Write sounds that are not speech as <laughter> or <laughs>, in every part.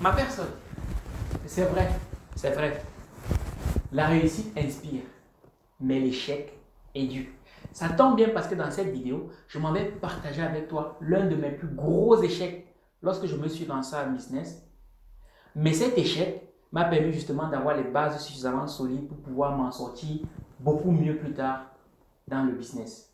ma personne. C'est vrai, c'est vrai. La réussite inspire, mais l'échec éduque. Ça tombe bien parce que dans cette vidéo, je m'en vais partager avec toi l'un de mes plus gros échecs lorsque je me suis lancé en business. Mais cet échec m'a permis justement d'avoir les bases suffisamment solides pour pouvoir m'en sortir beaucoup mieux plus tard dans le business.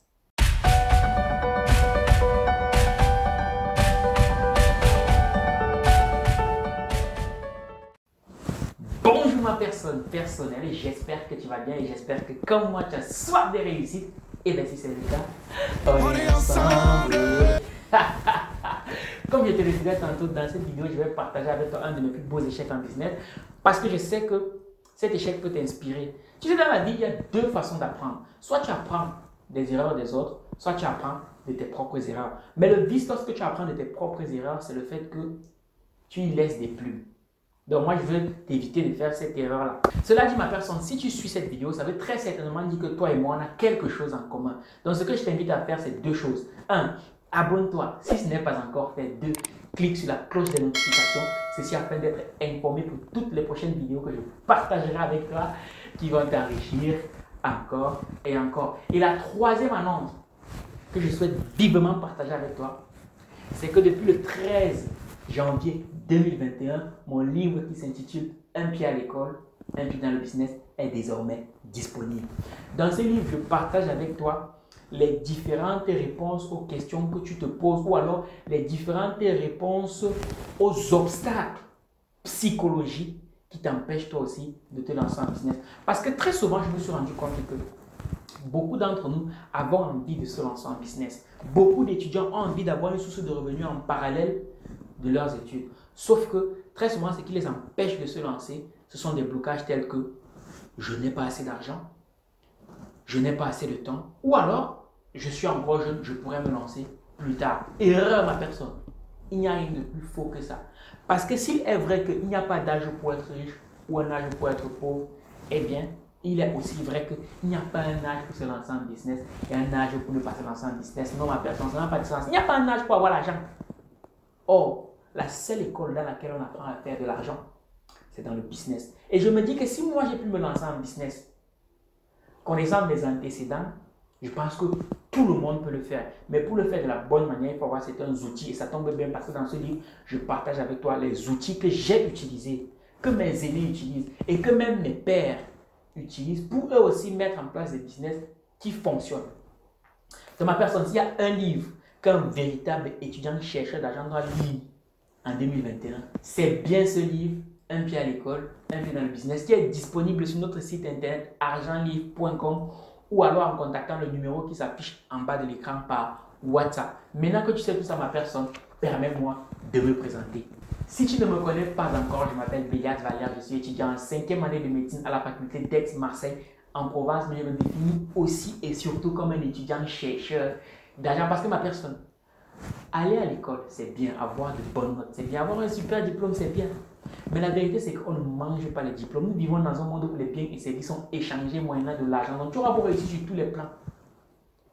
Ma personne personnelle, j'espère que tu vas bien et j'espère que comme moi tu as soif de réussite. Et bien si c'est le cas, on est ensemble. <laughs> comme je te le disais tantôt dans cette vidéo, je vais partager avec toi un de mes plus beaux échecs en business parce que je sais que cet échec peut t'inspirer. Tu sais, dans la vie, il y a deux façons d'apprendre. Soit tu apprends des erreurs des autres, soit tu apprends de tes propres erreurs. Mais le vice lorsque tu apprends de tes propres erreurs, c'est le fait que tu y laisses des plumes. Donc moi, je veux t'éviter de faire cette erreur-là. Cela dit, ma personne, si tu suis cette vidéo, ça veut très certainement dire que toi et moi, on a quelque chose en commun. Donc ce que je t'invite à faire, c'est deux choses. Un, abonne-toi si ce n'est pas encore fait. Deux, clique sur la cloche de notification. Ceci afin d'être informé pour toutes les prochaines vidéos que je partagerai avec toi qui vont t'enrichir encore et encore. Et la troisième annonce que je souhaite vivement partager avec toi, c'est que depuis le 13 janvier 2021, mon livre qui s'intitule Un pied à l'école, un pied dans le business est désormais disponible. Dans ce livre, je partage avec toi les différentes réponses aux questions que tu te poses ou alors les différentes réponses aux obstacles psychologiques qui t'empêchent toi aussi de te lancer en business. Parce que très souvent, je me suis rendu compte que beaucoup d'entre nous avons envie de se lancer en business. Beaucoup d'étudiants ont envie d'avoir une source de revenus en parallèle de leurs études. Sauf que très souvent, ce qui les empêche de se lancer, ce sont des blocages tels que je n'ai pas assez d'argent, je n'ai pas assez de temps, ou alors je suis encore jeune, je pourrais me lancer plus tard. Erreur, ma personne. Il n'y a rien de plus faux que ça. Parce que s'il est vrai qu'il n'y a pas d'âge pour être riche ou un âge pour être pauvre, eh bien, il est aussi vrai qu'il n'y a pas un âge pour se lancer en business et un âge pour ne pas se lancer en business. Non, ma personne, ça n'a pas de sens. Il n'y a pas un âge pour avoir l'argent. Or, la seule école dans laquelle on apprend à faire de l'argent, c'est dans le business. Et je me dis que si moi j'ai pu me lancer en business, connaissant mes antécédents, je pense que tout le monde peut le faire. Mais pour le faire de la bonne manière, il faut avoir certains outils. Et ça tombe bien parce que dans ce livre, je partage avec toi les outils que j'ai utilisés, que mes aînés utilisent et que même mes pères utilisent pour eux aussi mettre en place des business qui fonctionnent. De ma personne, s'il y a un livre qu'un véritable étudiant chercheur d'argent doit lire en 2021, c'est bien ce livre, Un pied à l'école, un pied dans le business, qui est disponible sur notre site internet argentlivre.com ou alors en contactant le numéro qui s'affiche en bas de l'écran par WhatsApp. Maintenant que tu sais tout ça, ma personne, permets-moi de me présenter. Si tu ne me connais pas encore, je m'appelle Béliat Valère, je suis étudiant en cinquième année de médecine à la faculté d'Aix-Marseille en province, mais je me définis aussi et surtout comme un étudiant chercheur d'argent parce que ma personne, aller à l'école, c'est bien, avoir de bonnes notes, c'est bien, avoir un super diplôme, c'est bien. Mais la vérité, c'est qu'on ne mange pas les diplômes. Nous vivons dans un monde où les biens et services sont échangés moyennant de l'argent. Donc, tu auras beau réussir sur tous les plans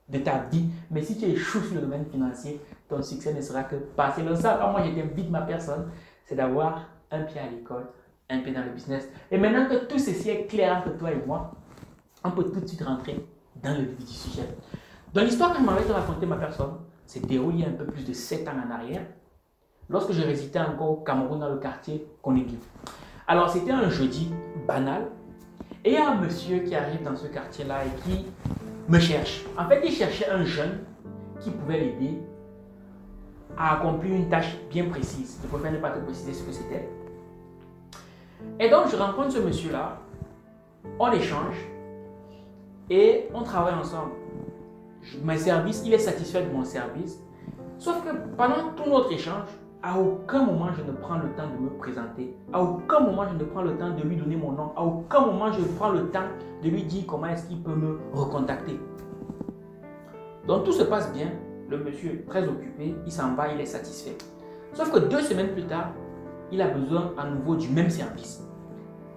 de ta vie. Mais si tu échoues sur le domaine financier, ton succès ne sera que passé. Donc, ça, moi, je t'invite, ma personne, c'est d'avoir un pied à l'école, un pied dans le business. Et maintenant que tout ceci est clair entre toi et moi, on peut tout de suite rentrer dans le vif du sujet. Dans l'histoire que je m'avais raconter, ma personne, c'est déroulé un peu plus de 7 ans en arrière lorsque je résidais encore au Cameroun dans le quartier Konegi. Alors c'était un jeudi banal et il y a un monsieur qui arrive dans ce quartier-là et qui me cherche. En fait, il cherchait un jeune qui pouvait l'aider à accomplir une tâche bien précise. Je préfère ne pas te préciser ce que c'était. Et donc je rencontre ce monsieur-là, on échange et on travaille ensemble. Mes services, il est satisfait de mon service. Sauf que pendant tout notre échange, à aucun moment je ne prends le temps de me présenter. À aucun moment je ne prends le temps de lui donner mon nom. À aucun moment je prends le temps de lui dire comment est-ce qu'il peut me recontacter. Donc tout se passe bien. Le monsieur est très occupé, il s'en va, il est satisfait. Sauf que deux semaines plus tard, il a besoin à nouveau du même service.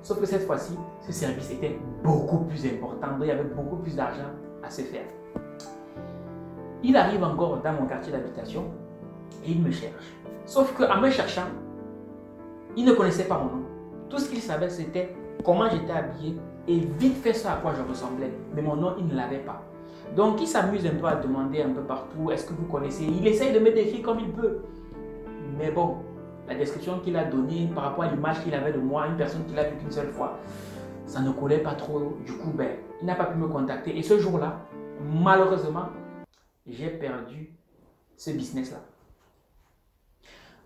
Sauf que cette fois-ci, ce service était beaucoup plus important. il y avait beaucoup plus d'argent à se faire. Il arrive encore dans mon quartier d'habitation et il me cherche. Sauf qu'en me cherchant, Il ne connaissait pas mon nom. Tout ce qu'il savait, c'était comment j'étais habillé et vite fait ça à quoi je ressemblais. Mais mon nom, il ne l'avait pas. Donc, il s'amuse un peu à demander un peu partout, est-ce que vous connaissez? Il essaye de me défier comme il peut. Mais bon, la description qu'il a donnée par rapport à l'image qu'il avait de moi, une personne qu'il a vue qu'une seule fois, ça ne collait pas trop. Du coup, ben, il n'a pas pu me contacter. Et ce jour-là, malheureusement, j'ai perdu ce business-là.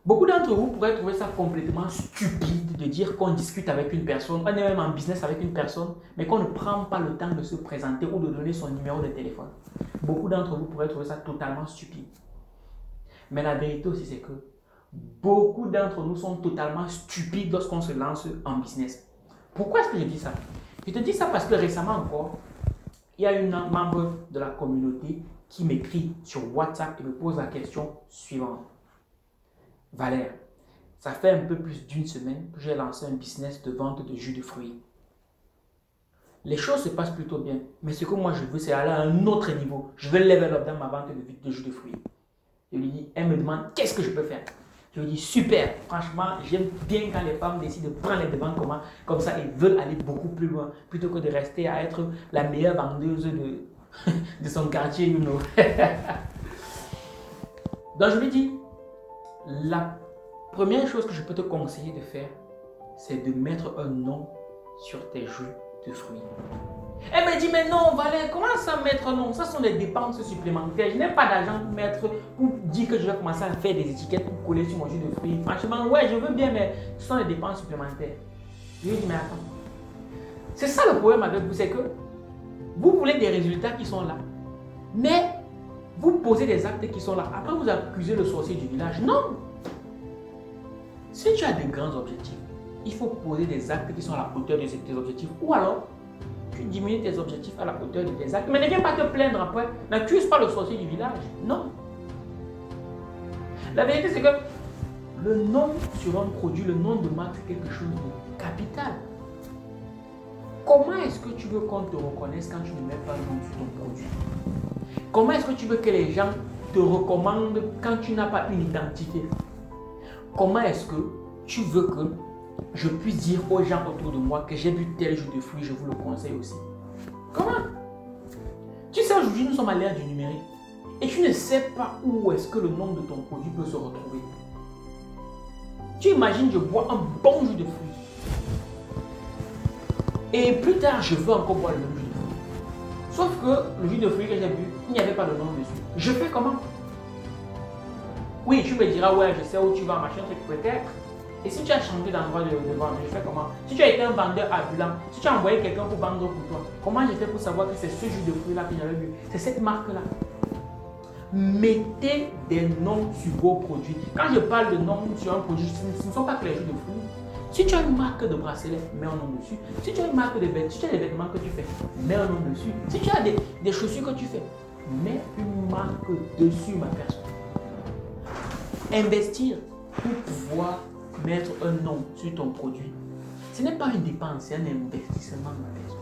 Beaucoup d'entre vous pourraient trouver ça complètement stupide de dire qu'on discute avec une personne, on est même en business avec une personne, mais qu'on ne prend pas le temps de se présenter ou de donner son numéro de téléphone. Beaucoup d'entre vous pourraient trouver ça totalement stupide. Mais la vérité aussi, c'est que beaucoup d'entre nous sont totalement stupides lorsqu'on se lance en business. Pourquoi est-ce que je dis ça? Je te dis ça parce que récemment encore, il y a une membre de la communauté qui m'écrit sur WhatsApp et me pose la question suivante. Valère, ça fait un peu plus d'une semaine que j'ai lancé un business de vente de jus de fruits. Les choses se passent plutôt bien, mais ce que moi je veux, c'est aller à un autre niveau. Je veux level up dans ma vente de, de jus de fruits. Je lui dis, elle me demande qu'est-ce que je peux faire? Je lui dis, super, franchement, j'aime bien quand les femmes décident de prendre les devants comme, comme ça et veulent aller beaucoup plus loin, plutôt que de rester à être la meilleure vendeuse de, <laughs> de son quartier, you know. <laughs> Donc je lui dis, la première chose que je peux te conseiller de faire, c'est de mettre un nom sur tes jus de fruits. Elle me dit, mais non, Valère, comment ça mettre un nom? Ça sont des dépenses supplémentaires. Je n'ai pas d'argent pour mettre, pour dire que je vais commencer à faire des étiquettes pour coller sur mon jus de fruits. Franchement, ouais, je veux bien, mais ce sont des dépenses supplémentaires. Je lui dis, mais attends. C'est ça le problème avec vous, c'est que vous voulez des résultats qui sont là. Mais vous posez des actes qui sont là. Après, vous accusez le sorcier du village. Non. Si tu as de grands objectifs, il faut poser des actes qui sont à la hauteur de tes objectifs. Ou alors, tu diminues tes objectifs à la hauteur de tes actes. Mais ne viens pas te plaindre après. N'accuse pas le sorcier du village. Non. La vérité, c'est que le nom sur un produit, le nom de marque, c'est quelque chose de capital. Comment est-ce que tu veux qu'on te reconnaisse quand tu ne mets pas le nom sur ton produit Comment est-ce que tu veux que les gens te recommandent quand tu n'as pas une identité Comment est-ce que tu veux que je puisse dire aux gens autour de moi que j'ai bu tel jus de fruits, je vous le conseille aussi? Comment? Tu sais, aujourd'hui, nous sommes à l'ère du numérique. Et tu ne sais pas où est-ce que le nom de ton produit peut se retrouver. Tu imagines, je bois un bon jus de fruits. Et plus tard, je veux encore boire le même jus de fruits. Sauf que le jus de fruits que j'ai bu, il n'y avait pas de nom dessus. Je fais comment? Oui, tu me diras, ouais, je sais où tu vas, machin, truc peut-être. Et si tu as changé d'endroit de, vendre, je fais comment? Si tu as été un vendeur ambulant, si tu as envoyé quelqu'un pour vendre pour toi, comment j'ai fait pour savoir que c'est ce jus de fruits-là que j'avais vu C'est cette marque-là. Mettez des noms sur vos produits. Quand je parle de noms sur un produit, ce ne sont pas que les jus de fruits. Si tu as une marque de bracelet, mets un nom dessus. Si tu as une marque de vêtements, si tu as des vêtements que tu fais, mets un nom dessus. Si tu as des, chaussures que tu fais, mets une marque dessus, ma personne. Investir pour pouvoir mettre un nom sur ton produit, ce n'est pas une dépense, c'est un investissement, ma personne.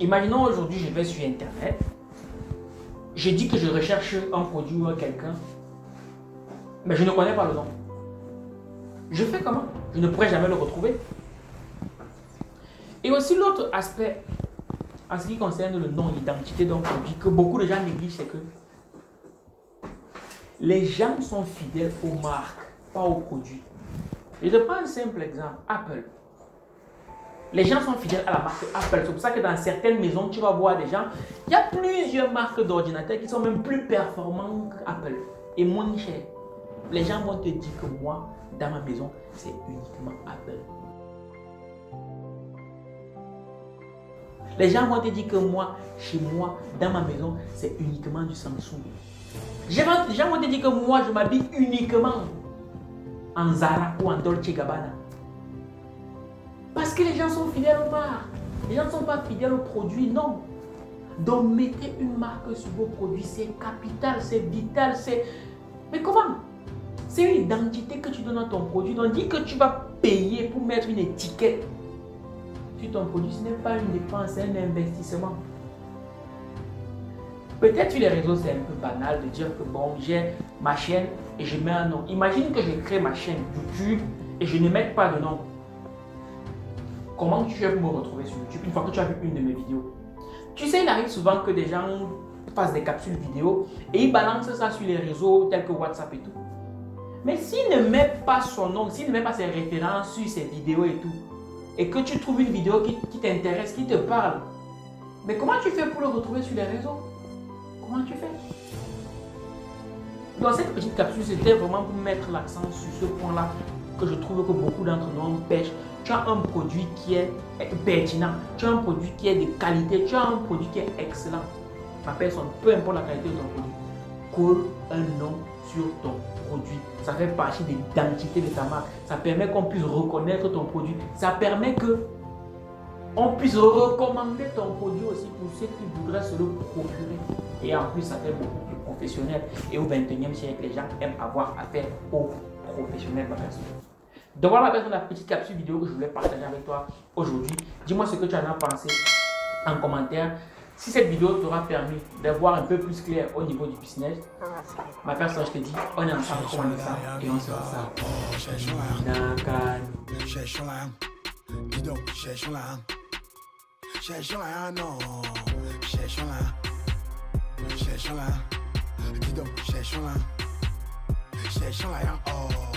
Imaginons aujourd'hui, je vais sur Internet, je dis que je recherche un produit ou quelqu'un, mais je ne connais pas le nom. Je fais comment? Je ne pourrai jamais le retrouver. Et aussi l'autre aspect, en ce qui concerne le nom, l'identité d'un produit, que beaucoup de gens négligent, c'est que les gens sont fidèles aux marques, pas aux produits. Je te prends un simple exemple, Apple. Les gens sont fidèles à la marque Apple. C'est pour ça que dans certaines maisons, tu vas voir des gens, il y a plusieurs marques d'ordinateurs qui sont même plus performantes qu'Apple et moins chères. Les gens vont te dire que moi, dans ma maison, c'est uniquement Apple. Les gens vont te dire que moi, chez moi, dans ma maison, c'est uniquement du Samsung. Les gens vont te dire que moi, je m'habille uniquement en Zara ou en Dolce Gabbana. Parce que les gens sont fidèles aux marques. Les gens ne sont pas fidèles aux produits, non. Donc mettez une marque sur vos produits, c'est capital, c'est vital, c'est... Mais comment c'est une identité que tu donnes à ton produit. Donc, dis que tu vas payer pour mettre une étiquette sur ton produit. Ce n'est pas une dépense, c'est un investissement. Peut-être sur les réseaux, c'est un peu banal de dire que bon, j'ai ma chaîne et je mets un nom. Imagine que je crée ma chaîne YouTube et je ne mets pas de nom. Comment tu vas me retrouver sur YouTube une fois que tu as vu une de mes vidéos? Tu sais, il arrive souvent que des gens fassent des capsules vidéo et ils balancent ça sur les réseaux tels que WhatsApp et tout. Mais s'il ne met pas son nom, s'il ne met pas ses références sur ses vidéos et tout, et que tu trouves une vidéo qui, t'intéresse, qui te parle, mais comment tu fais pour le retrouver sur les réseaux? Comment tu fais? Dans cette petite capsule, c'était vraiment pour mettre l'accent sur ce point-là que je trouve que beaucoup d'entre nous empêchent. Tu as un produit qui est pertinent, tu as un produit qui est de qualité, tu as un produit qui est excellent. Ma personne, peu importe la qualité de ton produit, colle un nom sur ton Ça fait partie de l'identité de ta marque. Ça permet qu'on puisse reconnaître ton produit. Ça permet que on puisse recommander ton produit aussi pour ceux qui voudraient se le procurer. Et en plus, ça fait beaucoup plus professionnel. Et au 21e siècle, les gens aiment avoir affaire aux professionnels. Donc voilà la petite capsule vidéo que je voulais partager avec toi aujourd'hui. Dis-moi ce que tu en as pensé en commentaire. Si cette vidéo t'aura permis d'avoir un peu plus clair au niveau du business, ma personne, je te dis, on est ensemble, on est ça et on se ça. D'accord.